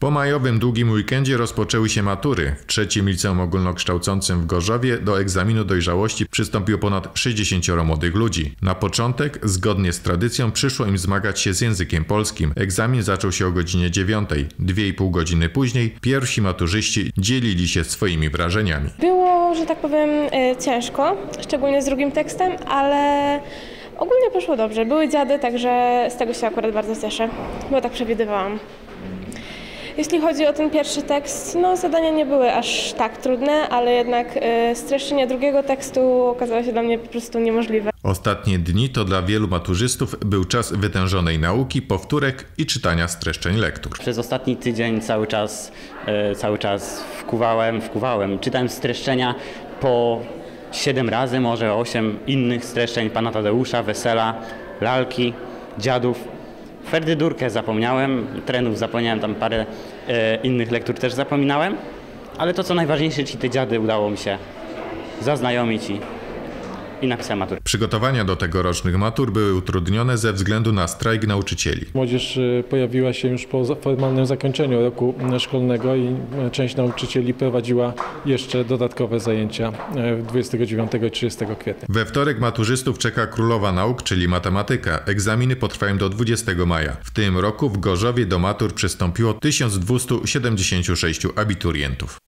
Po majowym długim weekendzie rozpoczęły się matury. W trzecim liceum ogólnokształcącym w Gorzowie do egzaminu dojrzałości przystąpiło ponad 60 młodych ludzi. Na początek, zgodnie z tradycją, przyszło im zmagać się z językiem polskim. Egzamin zaczął się o godzinie 9. Dwie i pół godziny później pierwsi maturzyści dzielili się swoimi wrażeniami. Było, że tak powiem, e, ciężko, szczególnie z drugim tekstem, ale ogólnie poszło dobrze. Były dziady, także z tego się akurat bardzo cieszę, bo tak przewidywałam. Jeśli chodzi o ten pierwszy tekst, no zadania nie były aż tak trudne, ale jednak e, streszczenie drugiego tekstu okazało się dla mnie po prostu niemożliwe. Ostatnie dni to dla wielu maturzystów był czas wytężonej nauki, powtórek i czytania streszczeń lektur. Przez ostatni tydzień cały czas, e, cały czas wkuwałem, wkuwałem. Czytałem streszczenia po 7 razy, może 8 innych streszczeń pana Tadeusza, Wesela, Lalki, Dziadów. Ferdydurkę zapomniałem, trenów zapomniałem, tam parę e, innych lektur też zapominałem, ale to co najważniejsze, ci te dziady udało mi się zaznajomić i, i napisałem maturę. Przygotowania do tegorocznych matur były utrudnione ze względu na strajk nauczycieli. Młodzież e, pojawiła się już po formalnym zakończeniu roku e, szkolnego i e, część nauczycieli prowadziła jeszcze dodatkowe zajęcia e, 29 i 30 kwietnia. We wtorek maturzystów czeka królowa nauk, czyli matematyka. Egzaminy potrwają do 20 maja. W tym roku w Gorzowie do matur przystąpiło 1276 abiturientów.